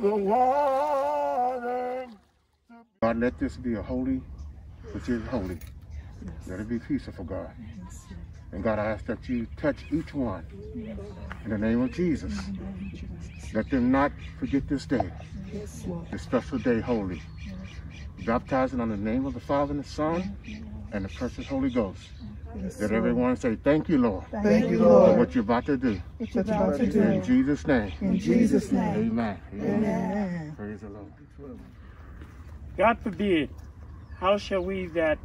the water. God, let this be a holy, which is holy. Let it be peaceful, God. And God, I ask that you touch each one in the name of Jesus. Let them not forget this day, this special day, holy. Baptizing on the name of the Father and the Son and the precious Holy Ghost. Let everyone say, Thank you, Lord, Thank you, for Lord. what you're about to do. What you're about to In. Jesus' name. In Jesus' name. Amen. Amen. Praise the Lord. God forbid, how shall we that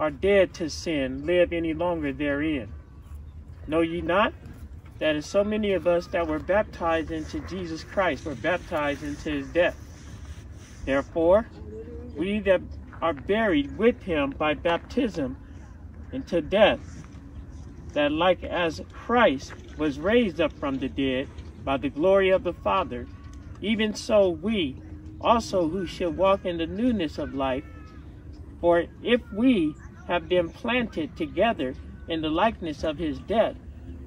are dead to sin live any longer therein? Know ye not that as so many of us that were baptized into Jesus Christ were baptized into his death? Therefore, we that are buried with him by baptism into death, that like as Christ was raised up from the dead by the glory of the Father, even so we also who should walk in the newness of life. For if we have been planted together in the likeness of his death,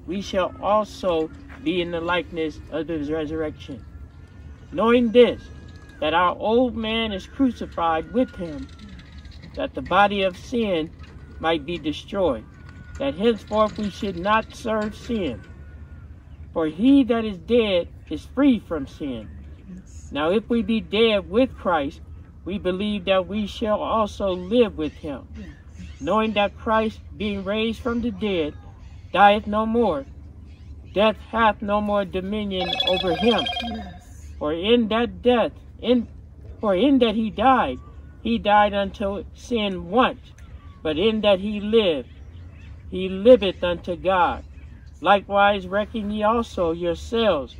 we shall also be in the likeness of his resurrection. Knowing this, that our old man is crucified with him, that the body of sin might be destroyed, that henceforth we should not serve sin. For he that is dead is free from sin. Now, if we be dead with Christ, we believe that we shall also live with him, knowing that Christ, being raised from the dead, dieth no more. Death hath no more dominion over him. For in that death, in for in that he died, he died unto sin once, but in that he lived, he liveth unto God. Likewise reckon ye also yourselves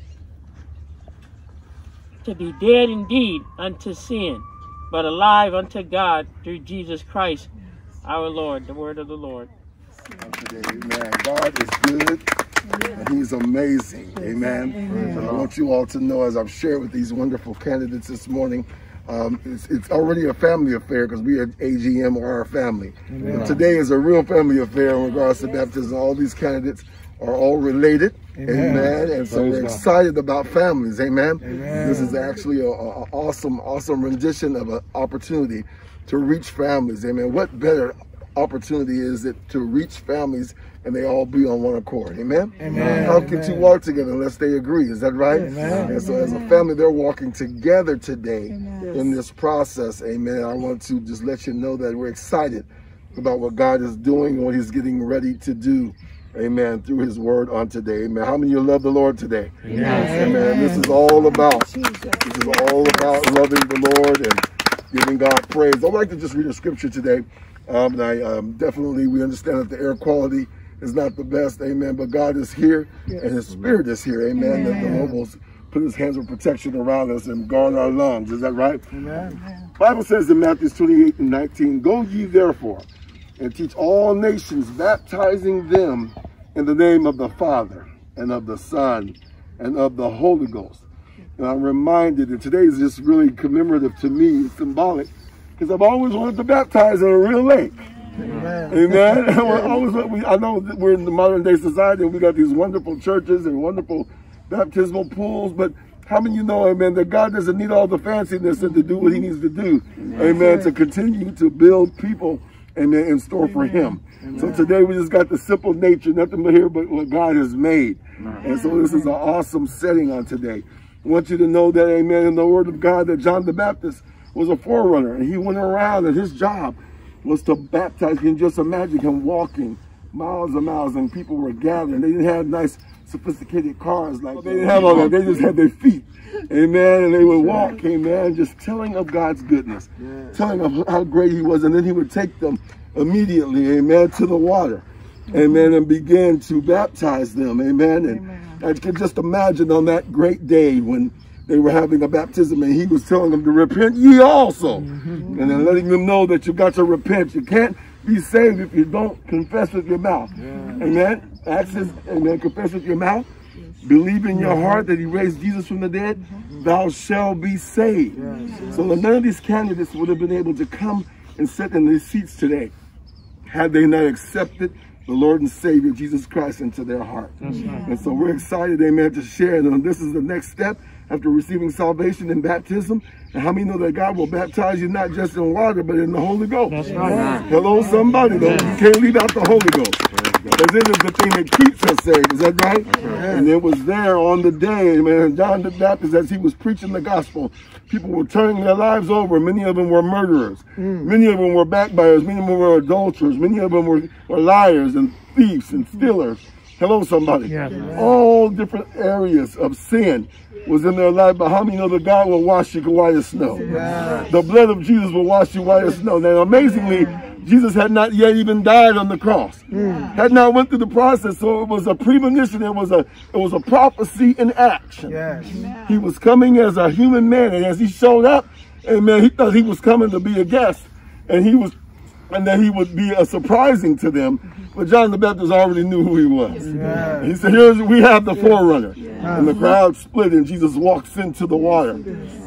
to be dead indeed unto sin, but alive unto God through Jesus Christ our Lord, the word of the Lord. Amen. God is good and He's amazing. Amen. And I want you all to know, as I've shared with these wonderful candidates this morning, um, it's, it's already a family affair because we at AGM are our family. Today is a real family affair in regards to baptism. All these candidates are all related. Amen. And so we're excited about families. Amen. This is actually a, a- a awesome, awesome rendition of an opportunity to reach families. Amen. What better opportunity is it to reach families and they all be on one accord? Amen. Amen. How can two walk together unless they agree? Is that right? Amen. And so as a family, they're walking together today in this process. Amen. I want to just let you know that we're excited about what God is doing and what He's getting ready to do. Amen. Through His Word on today. Amen. How many of you love the Lord today? Amen. This is all about. This is all about loving the Lord and giving God praise. I'd like to just read a scripture today. Um, and I um, definitely we understand that the air quality is not the best. Amen. But God is here and His Spirit is here. Amen. That the will put His hands of protection around us and guard our lungs. Is that right? Amen. Bible says in Matthew 28 and 19, Go ye therefore and teach all nations, baptizing them in the name of the Father and of the Son and of the Holy Ghost. And I'm reminded, and today is just really commemorative to me, symbolic, because I've always wanted to baptize in a real lake. Amen. Amen. We're always, we, I know that we're in the modern day society and we got these wonderful churches and wonderful baptismal pools, but how many of you know, amen, that God doesn't need all the fanciness and to do what he needs to do, amen, to continue to build people, amen, in store for him. So today we just got the simple nature, nothing but here but what God has made. And so this is an awesome setting on today. I want you to know that, amen, in the word of God, that John the Baptist was a forerunner and he went around and his job was to baptize. You can just imagine him walking miles and miles and people were gathering. They didn't have nice sophisticated cars like they didn't have all that. They just had their feet. Amen. And they would walk, amen, just telling of God's goodness, telling of how great he was. And then he would take them immediately, amen, to the water. Mm-hmm. Amen. And begin to baptize them. Amen. And I can just imagine on that great day when they were having a baptism and he was telling them to repent ye also. Mm-hmm. And then letting them know that you got to repent. You can't be saved if you don't confess with your mouth. Amen. Access, amen. Confess with your mouth. Believe in your heart that he raised Jesus from the dead. Mm-hmm. Thou shalt be saved. So none of these candidates would have been able to come and sit in these seats today had they not accepted the Lord and Savior Jesus Christ into their heart. And so we're excited, amen, to share. And this is the next step after receiving salvation and baptism. And how many know that God will baptize you not just in water, but in the Holy Ghost? That's right. Hello, somebody. Though. You can't leave out the Holy Ghost. Because it is the thing that keeps us saved. Is that right? And it was there on the day, man, John the Baptist, as he was preaching the gospel, people were turning their lives over. Many of them were murderers. Mm. Many of them were backbiters. Many of them were adulterers. Many of them were, were liars and thieves and stealers. Hello, somebody. Yes. All different areas of sin was in their life, but how many know that God will wash you white as snow? The blood of Jesus will wash you white as snow. Now, amazingly, Jesus had not yet even died on the cross. Had not went through the process, so it was a premonition. It was a it was a prophecy in action. Yes. He was coming as a human man, and as he showed up, amen, he thought he was coming to be a guest, and he was, and that he would be a surprising to them. But John the Baptist already knew who he was. Yes. He said, "Here's we have the forerunner," and the crowd split, and Jesus walks into the water.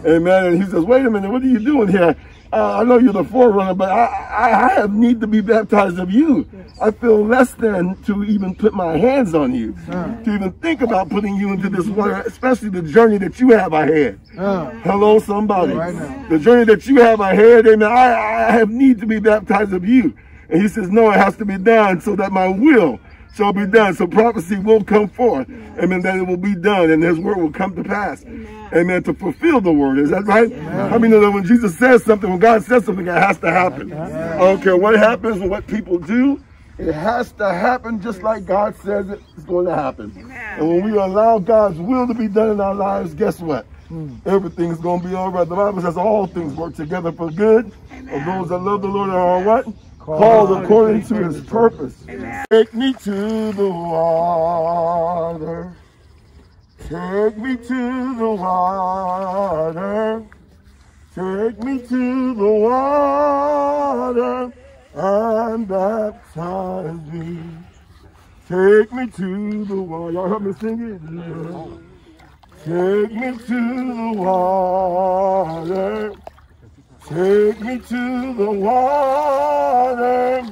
Amen. And he says, "Wait a minute, what are you doing here? Uh, I know you're the forerunner, but I, I, I have need to be baptized of you. I feel less than to even put my hands on you, to even think about putting you into this water, especially the journey that you have ahead." Uh, Hello, somebody. Right. The journey that you have ahead, amen. I, I have need to be baptized of you. And he says, no, it has to be done so that my will shall be done. So prophecy will come forth. Amen. That it will be done and his word will come to pass. Amen. To fulfill the word. Is that right? How many know that when Jesus says something, when God says something, it has to happen? I don't care what happens or what people do. It has to happen just like God says it's going to happen. Amen. And when we allow God's will to be done in our lives, guess what? Mm. Everything's going to be all right. The Bible says all things work together for good of those that love the Lord and are what? Called according to his purpose. Take me to the water. Take me to the water. Take me to the water and baptize me. Take me to the water. Y'all help me sing it. Take me to the water. Take me to the water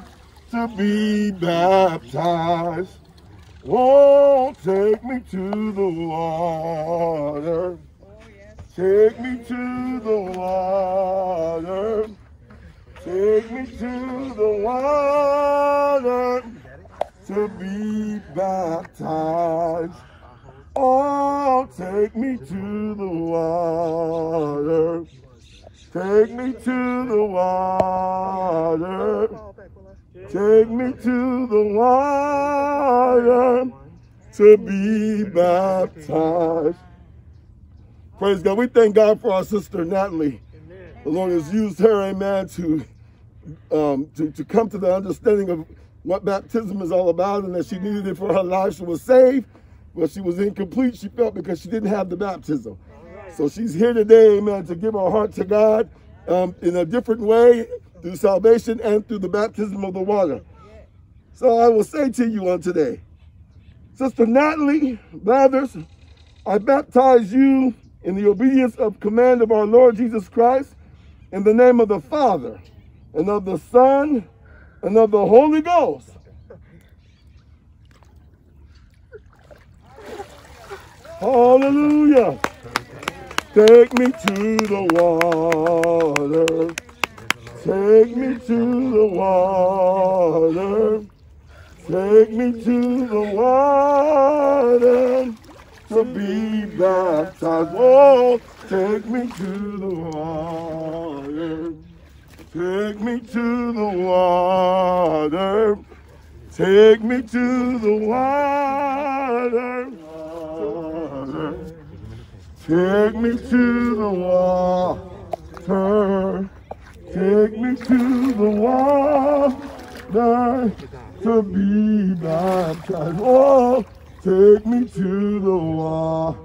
to be baptized. Oh, take me to the water. Take me to the water. Take me to the water to be baptized. Oh, take me to the water. Take me to the water. Take me to the water to be baptized. Praise God. We thank God for our sister Natalie. The Lord has used her, amen, to, um, to, to come to the understanding of what baptism is all about and that she needed it for her life. She was saved, but she was incomplete, she felt, because she didn't have the baptism. So she's here today, amen, to give her heart to God um, in a different way through salvation and through the baptism of the water. So I will say to you on today, Sister Natalie Blathers, I baptize you in the obedience of command of our Lord Jesus Christ in the name of the Father and of the Son and of the Holy Ghost. Hallelujah. Take me to the water. Take me to the water. Take me to the water to be baptized. Oh, take me to the water. Take me to the water. Take me to the water. Take me to the water. Take me to the water to be baptized. Oh, take me to the water.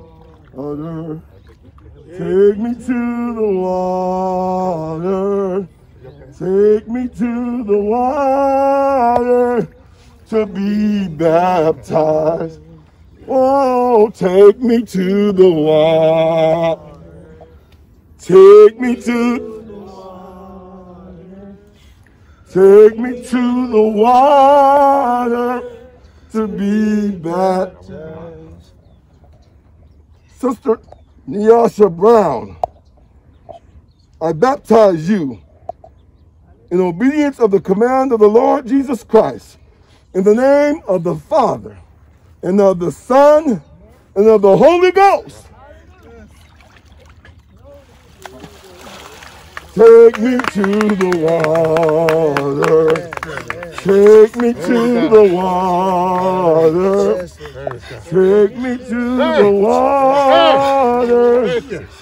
Take me to the water. Take me to the water to be baptized. Oh, take me to the water. Take me to Take me to the water to be baptized. Sister Nyasha Brown, I baptize you in obedience of the command of the Lord Jesus Christ, in the name of the Father, and of the Son, and of the Holy Ghost. Take me to the water. Take me to the water. Take me to the water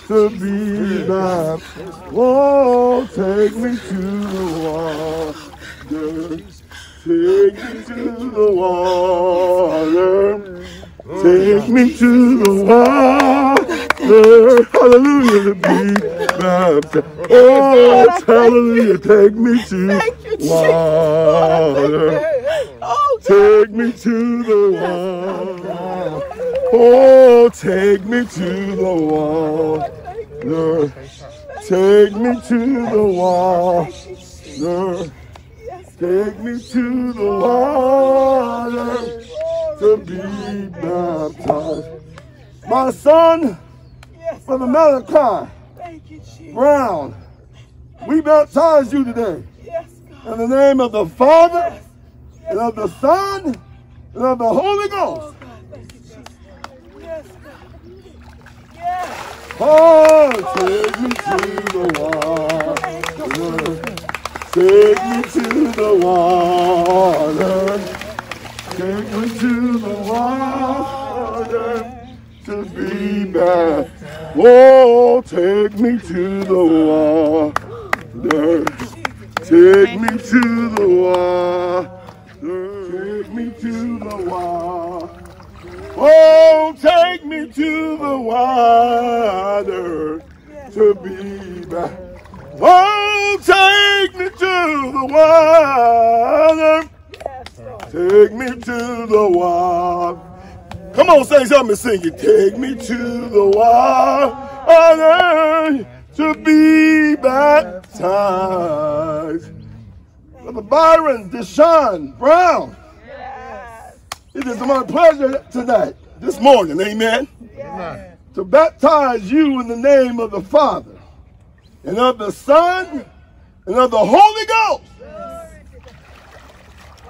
to be baptized. Oh, take me to the water. Take me to the water. Take me to the water. Hallelujah to be baptized. Oh, hallelujah. Take me to water. Take me to the water. Oh, take me to the water. Take me to the water. Take me to the water to be baptized. My son, Brother Malachi Brown, we baptize you today. In the name of the Father, and of the Son, and of the Holy Ghost. Oh, God, thank you, Jesus. Yes, God. Yes. Oh, take me to the water. Take me to the water. Take me to the water to be back. Oh, take me to the water. Take me to the water. Take me to the water. Oh, take me to the water to be back. The water. Take me to the water. Come on, sing something sing it. Take me to the water to be baptized. Brother Byron Deshaun Brown. It is my pleasure tonight, this morning, amen, to baptize you in the name of the Father, and of the Son, and of the Holy Ghost.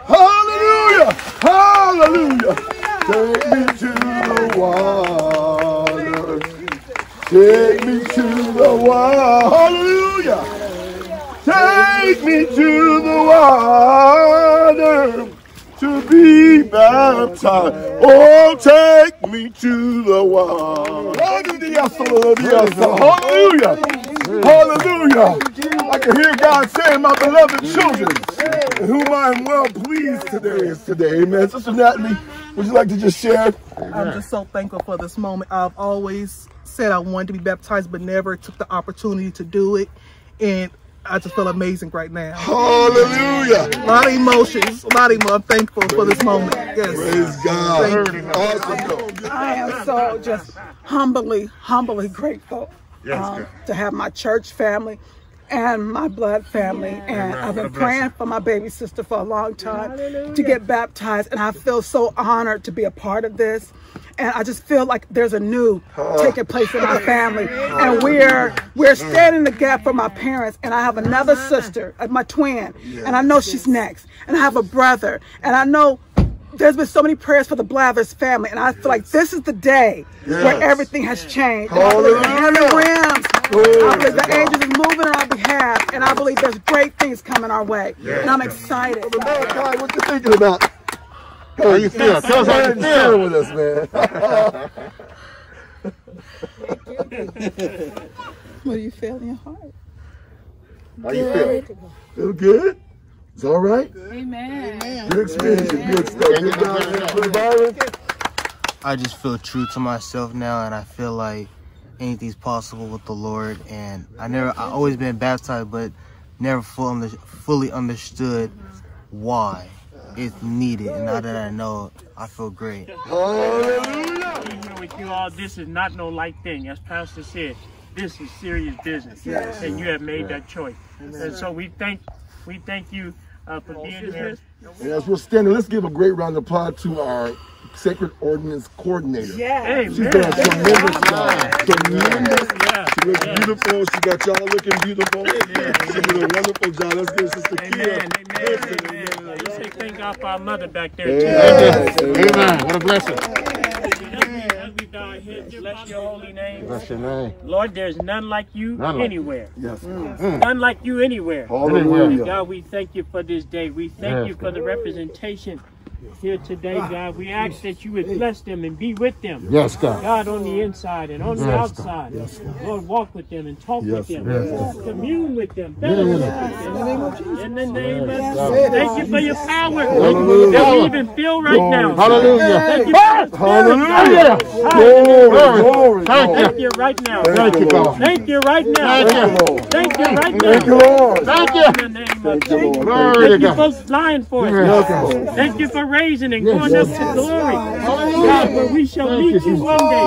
Hallelujah! Hallelujah! Take me to the water. Take me to the water. Hallelujah! Take me to the water to be baptized. Oh, take me to the water. Hallelujah. Hallelujah. I can hear God saying, my beloved children, whom I am well pleased today is today. Amen. Sister Natalie, would you like to just share? I'm just so thankful for this moment. I've always said I wanted to be baptized, but never took the opportunity to do it. And I just feel amazing right now. Hallelujah. A lot of emotions, a lot of emotions. I'm thankful for this moment. Yes. Praise God. Awesome. I am so just humbly, humbly grateful um, to have my church family and my blood family. And I've been praying for my baby sister for a long time to get baptized. And I feel so honored to be a part of this. And I just feel like there's a new taking place in my family. And we're we're standing the gap for my parents. And I have another sister, uh, my twin, and I know she's next. And I have a brother. And I know there's been so many prayers for the Blathers family, and I feel like this is the day where everything has changed. And I believe the Hallelujah. I believe the angels is moving on our behalf, and I believe there's great things coming our way. And I'm excited. Malachi, what you thinking about? How you feel? Tell us how you Share feel. with us, man. What do you feel in your heart? How you feel? Feel good? It's all right? Amen. Good experience, good stuff. Good job, Brother Byron. I just feel true to myself now, and I feel like anything's possible with the Lord. And I never, I always been baptized, but never full under, fully understood why it's needed. And now that I know, I feel great. Hallelujah. Being here with you all, this is not no light thing. As Pastor said, this is serious business. And you have made that choice. And so we thank we thank you uh, for being here. And as we're standing, let's give a great round of applause to our sacred ordinance coordinator. Amen. She's done a tremendous job. Tremendous. Yeah. She looks beautiful. She got y'all looking beautiful. She did a wonderful job. Let's give Sister Amen. Kia. Amen. Amen. You say thank God for our mother back there too. Yes. Amen. What a blessing. As we bow our heads, bless your holy name. Bless your name. Lord, there's none like you None like anywhere. Yes. Mm. Mm. None like you anywhere. Hallelujah. God, we thank you for this day. We thank Yes, you for the representation here today, ah. God. We ask that you would bless them and be with them. Yes, God. God, on the inside and on the outside. Yes, outside. Lord, walk with them and talk Yes, with them. yes. Commune with them. Fellowship with them. In the name of Jesus. Yes. Thank you for your power Hallelujah. that we even feel right now. Hallelujah. Thank you Hallelujah. Glory, glory, Thank you right now. Thank you, God. Thank you right now. Thank you. Lord. Thank you right now. Thank you, Lord. Thank you. In the name of Thank you, Jesus. Lord. Glory to Thank you for lying for us. Yes, God. God. Thank you for raising and going up to glory. God, where we shall Thank meet you, you one day.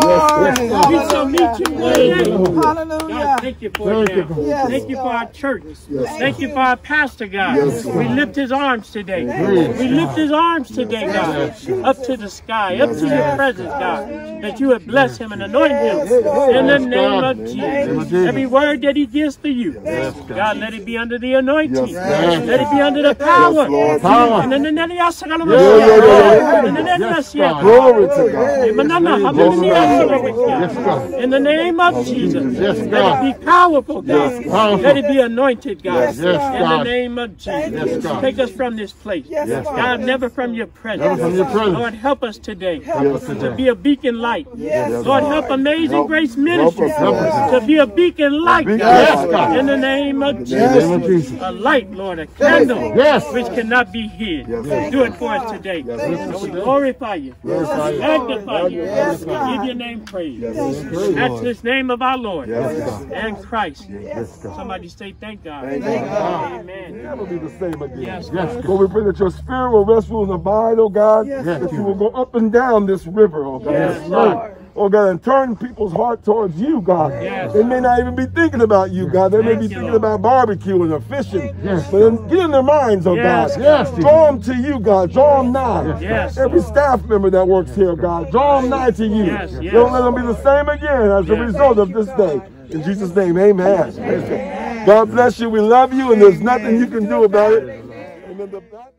We shall meet you one day. Hallelujah. thank you for it Thank you, now. Thank you for our church. Thank you for our pastor, God. We God. lift his arms today. We lift his arms today, God. Up to the sky, up to your presence, God. That you would bless him and anoint him. In the name of Jesus. Jesus. Every word that he gives to you. God. God, let it be under the anointing. Let it be under the power. Lord. Power. And then the name of Yahshua, Yeah, yeah, yeah, and the name of Yes, God. Glory to God. Manana, hallelujah. Yes, God. In the name of Jesus, Yes, let it be powerful, God. Yes, Powerful. Let it be anointed, God. Yes, In the name of Jesus, Yes, God. take us from this place. Yes, God. God, never from your presence. Never from your presence. Lord, help us today Yes, to be a beacon light. Yes, Lord, help Amazing Help- Grace help Ministry us, to be a beacon light, beacon God. light. God. In the name of Jesus. name of Jesus. A light, Lord, a candle, Yes. which cannot be hid. Yes. Do it for us today. And we glorify you, Glorify you. magnify you, Yes, give your name praise. Yes, That's this name of our Lord Yes, and Christ. Yes, God. Somebody say thank God. Thank God. Amen. Never be the same again. Yes, Yes, Lord, we pray that your spirit will rest, rule, and abide, oh God. That you will go up and down this river, oh God. Yes, this Oh God, and turn people's heart towards you, God. Yes. They may not even be thinking about you, God. They may be thinking about barbecuing or fishing. Yes. But then get in their minds, oh Yes, God. Yes, Draw them to you, God. Draw them nigh. Yes. Every staff member that works here, God. Draw them nigh to you. Yes, yes. Don't let them be the same again as a result of this day. In Jesus' name, amen. God bless you. We love you, and there's nothing you can do about it. Amen.